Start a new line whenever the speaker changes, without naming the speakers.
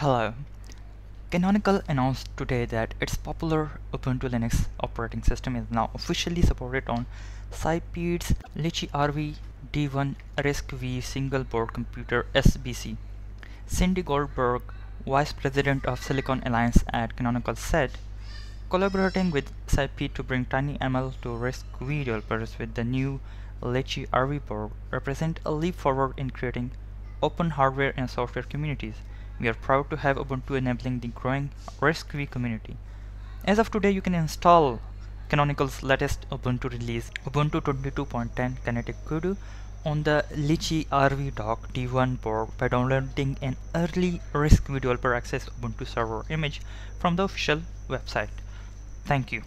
Hello. Canonical announced today that its popular Ubuntu Linux operating system is now officially supported on Sipeed's LicheeRV D1 RISC-V single board computer SBC. Cindy Goldberg, Vice President of Silicon Alliance at Canonical said, collaborating with Sipeed to bring TinyML to RISC-V developers with the new LicheeRV board represent a leap forward in creating open hardware and software communities. We are proud to have Ubuntu enabling the growing RISC-V community. As of today, you can install Canonical's latest Ubuntu release, Ubuntu 22.10 Kinetic Kudu, on the LicheeRV dock D1 board by downloading an early RISC-V developer access Ubuntu server image from the official website. Thank you.